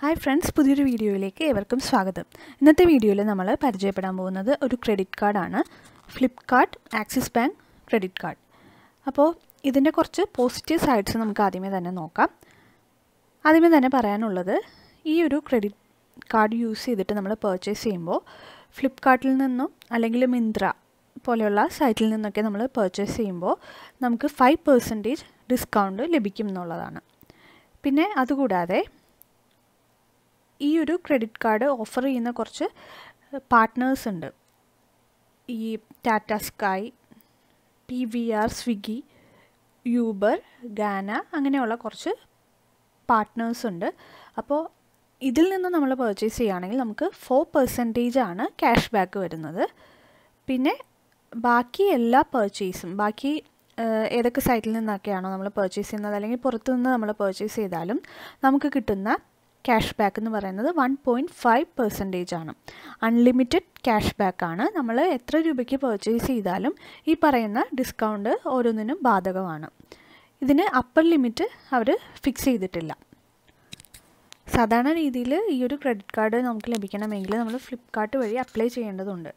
Hi friends പുതിയൊരു വീഡിയോയിലേക്ക് ഏവർക്കും സ്വാഗതം. ഇന്നത്തെ വീഡിയോയിൽ നമ്മൾ പരിചയപ്പെടാൻ പോകുന്നത് ഒരു ക്രെഡിറ്റ് കാർഡാണ് Flipkart Axis bank credit card അപ്പോൾ ഇതിന്റെ കുറച്ച് പോസിറ്റീവ് സൈഡ്സ് നമുക്ക് ആദ്യമേ തന്നെ നോക്കാം. ആദ്യമേ തന്നെ പറയാനുള്ളത് ഈ ഒരു ക്രെഡിറ്റ് കാർഡ് യൂസ് ചെയ്തിട്ട് നമ്മൾ പർച്ചേസ് ചെയ്യുമ്പോൾ ഫ്ലിപ്കാർട്ടിൽ നിന്നും അല്ലെങ്കിൽ മിന്ത്ര പോലെയുള്ള സൈറ്റിൽ നിന്നൊക്കെ നമ്മൾ പർച്ചേസ് ചെയ്യുമ്പോൾ നമുക്ക് ഫൈവ് പെർസെന്റേജ് ഡിസ്കൗണ്ട് ലഭിക്കും എന്നുള്ളതാണ്. പിന്നെ അതുകൂടാതെ ഈ ഒരു ക്രെഡിറ്റ് കാർഡ് ഓഫർ ചെയ്യുന്ന കുറച്ച് പാർട്ട്നേഴ്സ് ഉണ്ട്. ഈ Tata Sky P V R Swiggy Uber Gaana അങ്ങനെയുള്ള കുറച്ച് പാർട്ട്നേഴ്സ് ഉണ്ട്. അപ്പോൾ ഇതിൽ നിന്ന് നമ്മൾ പർച്ചേസ് ചെയ്യുകയാണെങ്കിൽ നമുക്ക് ഫോർ പെർസെന്റേജ് ആണ് ക്യാഷ് ബാക്ക് വരുന്നത്. പിന്നെ ബാക്കി എല്ലാ പർച്ചേസും ബാക്കി ഏതൊക്കെ സൈറ്റിൽ നിന്നൊക്കെയാണോ നമ്മൾ പർച്ചേസ് ചെയ്യുന്നത് അല്ലെങ്കിൽ പുറത്തുനിന്ന് നമ്മൾ പർച്ചേസ് ചെയ്താലും നമുക്ക് കിട്ടുന്ന ക്യാഷ് ബാക്ക് എന്ന് പറയുന്നത് വൺ പോയിന്റ് ഫൈവ് പെർസെന്റേജ് ആണ്. അൺലിമിറ്റഡ് ക്യാഷ് ബാക്ക് ആണ്. നമ്മൾ എത്ര രൂപയ്ക്ക് പർച്ചേസ് ചെയ്താലും ഈ പറയുന്ന ഡിസ്കൗണ്ട് ഓരോന്നിനും ബാധകമാണ്. ഇതിന് അപ്പർ ലിമിറ്റ് അവർ ഫിക്സ് ചെയ്തിട്ടില്ല. സാധാരണ രീതിയിൽ ഈ ഒരു ക്രെഡിറ്റ് കാർഡ് നമുക്ക് ലഭിക്കണമെങ്കിൽ നമ്മൾ ഫ്ലിപ്പ്കാർട്ട് വഴി അപ്ലൈ ചെയ്യേണ്ടതുണ്ട്.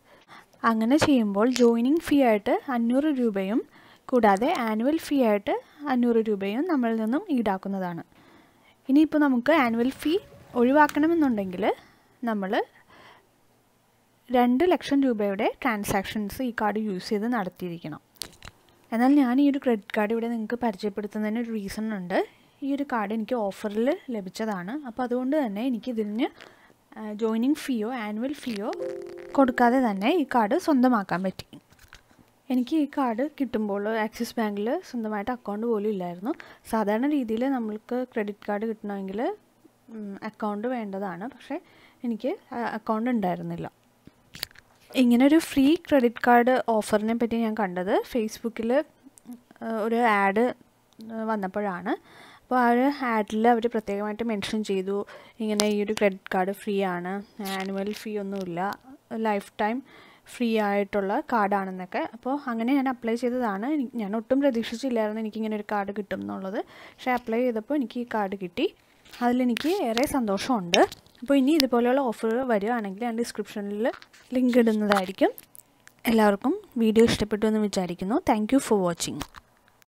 അങ്ങനെ ചെയ്യുമ്പോൾ ജോയിനിങ് ഫീ ആയിട്ട് അഞ്ഞൂറ് രൂപയും കൂടാതെ ആനുവൽ ഫീ ആയിട്ട് അഞ്ഞൂറ് രൂപയും നമ്മളിൽ നിന്നും ഈടാക്കുന്നതാണ്. ഇനിയിപ്പോൾ നമുക്ക് ആനുവൽ ഫീ ഒഴിവാക്കണമെന്നുണ്ടെങ്കിൽ നമ്മൾ രണ്ട് ലക്ഷം രൂപയുടെ ട്രാൻസാക്ഷൻസ് ഈ കാർഡ് യൂസ് ചെയ്ത് നടത്തിയിരിക്കണം. എന്നാൽ ഞാൻ ഈ ഒരു ക്രെഡിറ്റ് കാർഡ് ഇവിടെ നിങ്ങൾക്ക് പരിചയപ്പെടുത്തുന്നതിന് ഒരു റീസൺ ഉണ്ട്. ഈ ഒരു കാർഡ് എനിക്ക് ഓഫറിൽ ലഭിച്ചതാണ്. അപ്പോൾ അതുകൊണ്ട് തന്നെ എനിക്ക് ഇതിന് ജോയിനിങ് ഫീയോ ആനുവൽ ഫീയോ കൊടുക്കാതെ തന്നെ ഈ കാർഡ് സ്വന്തമാക്കാൻ പറ്റി. എനിക്ക് ഈ കാർഡ് കിട്ടുമ്പോൾ ആക്സിസ് ബാങ്കിൽ സ്വന്തമായിട്ട് അക്കൗണ്ട് പോലും ഇല്ലായിരുന്നു. സാധാരണ രീതിയിൽ നമ്മൾക്ക് ക്രെഡിറ്റ് കാർഡ് കിട്ടണമെങ്കിൽ അക്കൗണ്ട് വേണ്ടതാണ്. പക്ഷേ എനിക്ക് അക്കൗണ്ട് ഉണ്ടായിരുന്നില്ല. ഇങ്ങനൊരു ഫ്രീ ക്രെഡിറ്റ് കാർഡ് ഓഫറിനെ പറ്റി ഞാൻ കണ്ടത് ഫേസ്ബുക്കിൽ ഒരു ആഡ് വന്നപ്പോഴാണ്. അപ്പോൾ ആ ഒരു ആഡിൽ അവർ പ്രത്യേകമായിട്ട് മെൻഷൻ ചെയ്തു ഇങ്ങനെ ഈ ഒരു ക്രെഡിറ്റ് കാർഡ് ഫ്രീ ആണ് ആനുവൽ ഫീ ഒന്നുമില്ല ലൈഫ് ടൈം ഫ്രീ ആയിട്ടുള്ള കാർഡാണെന്നൊക്കെ അപ്പോൾ അങ്ങനെ ഞാൻ അപ്ലൈ ചെയ്തതാണ്. ഞാൻ ഒട്ടും പ്രതീക്ഷിച്ചില്ലായിരുന്നു എനിക്കിങ്ങനെ ഒരു കാർഡ് കിട്ടും എന്നുള്ളത്. പക്ഷേ അപ്ലൈ ചെയ്തപ്പോൾ എനിക്ക് ഈ കാർഡ് കിട്ടി. അതിലെനിക്ക് ഏറെ സന്തോഷമുണ്ട്. അപ്പോൾ ഇനി ഇതുപോലെയുള്ള ഓഫർ വരികയാണെങ്കിൽ ഞാൻ ഡിസ്ക്രിപ്ഷനിൽ ലിങ്ക് ഇടുന്നതായിരിക്കും. എല്ലാവർക്കും വീഡിയോ ഇഷ്ടപ്പെട്ടു എന്ന് വിചാരിക്കുന്നു. Thank for watching